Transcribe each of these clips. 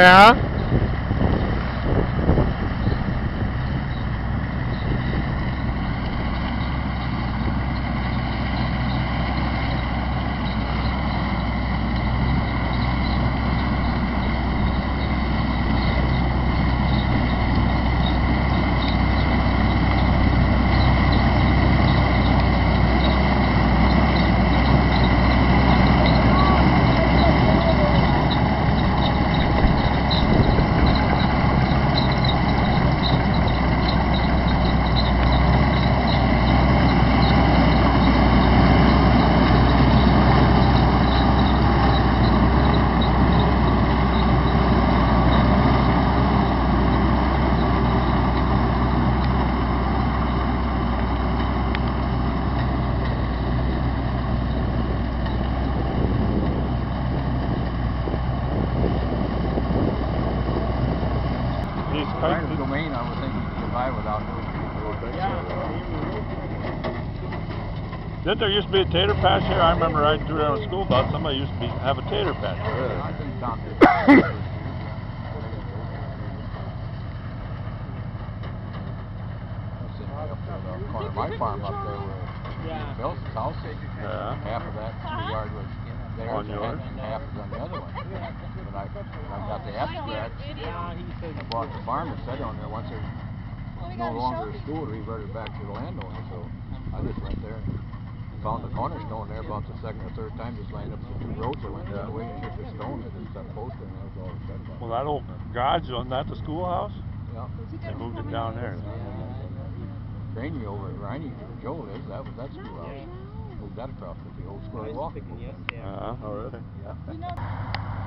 Yeah. These Kind pipes, of domain, I would think you could get by without doing it. didn't there used to be a tater patch here? I remember riding through there on a school bus, somebody used to be, have a tater patch. I think Tom did. That's it, right up there, the corner of my farm up there where Yeah. Bill's house, Yeah. half of that two yard was there, On and yours? and half is on the other one. When I, when I got the abstract, Yeah. I bought the farm and said on there, once there's no longer a school, it reverted back to the landowner, so I just went there and found the cornerstone there about the second or third time, just lined up the two roads, I went the other way and hit the stone, and just that post, and that was all it said about. Well, that old garage, wasn't that the schoolhouse? Yeah. They moved it down there. Granny over at Riney, Joe lives, that was that schoolhouse. Moved that across with the old square walk. Yes, yeah. Uh, oh, really? Yeah. Yeah. He's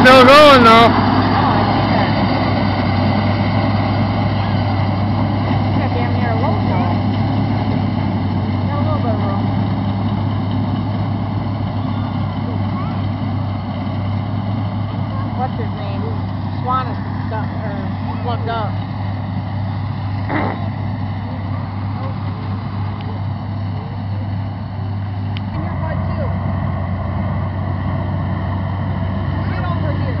still going though. Oh, I see that. Got damn near a load though. Got a little bit of room. What's his name? Swan is stuck, or plugged up. And your bud too. Get over here.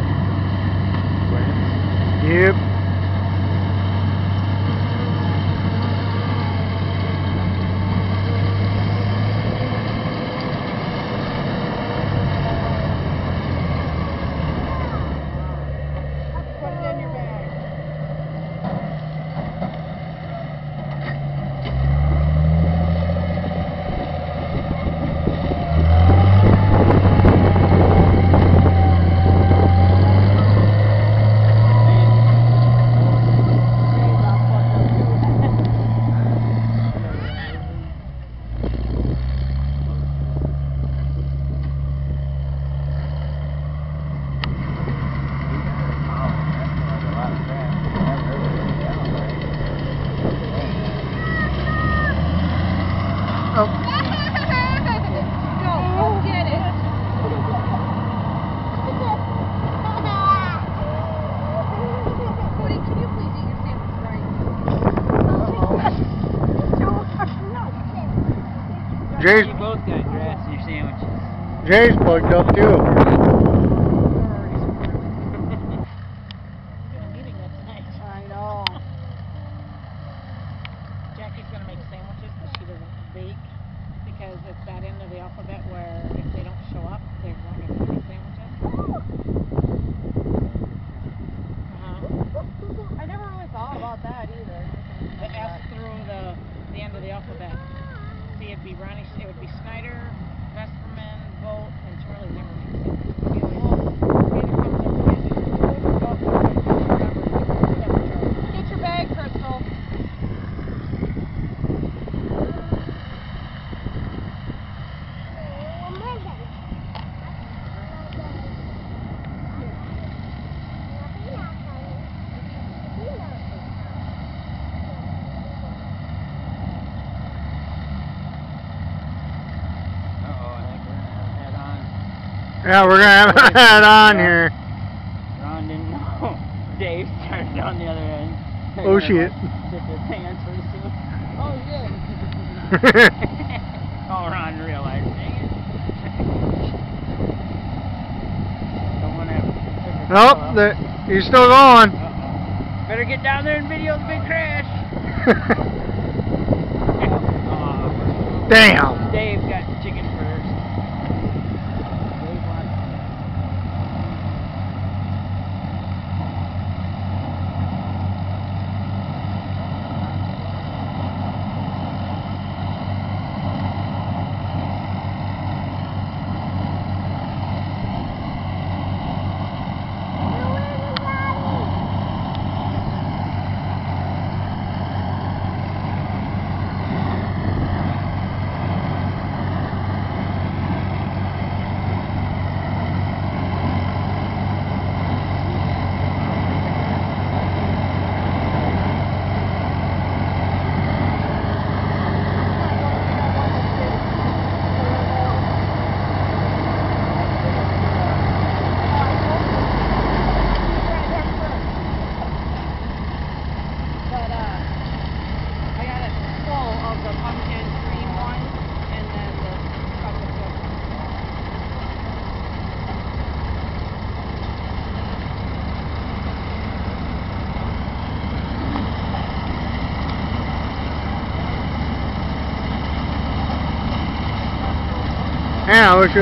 Yep. Put it in your bag. Jay's all fucked up too. Oh. Go, go get it. Cody, can you please eat your sandwich right? Jay's You both got grass in your sandwiches. Jay's plugged up too. I. Jackie's gonna make sandwiches, but she doesn't bake because it's that end of the alphabet where if they don't show up, they're gonna make sandwiches. Uh-huh. I never really thought about that either. The S through the, the end of the alphabet. See, it'd be Ronnie, it would be Snyder, Vesterman, Volt, and Charlie never makes sandwiches. He always, either comes up with it, or whatever, whatever, Charlie. Get your bag, Crystal. Uh-oh, I think we're gonna head on. Yeah, we're gonna have a hat on here. Ron didn't know. Dave started on the other end. Oh, shit. Sit their pants pretty soon. Oh, shit. oh, Ron realized, dang it. Don't wanna have nope, the, he's still going. Uh-oh. Better get down there and video the big crash. Oh, Aw. Damn. Dave got the chicken first. Dave wants But, uh, I got it full of the pumpkin cream one, and then the chocolate chip. Yeah, I it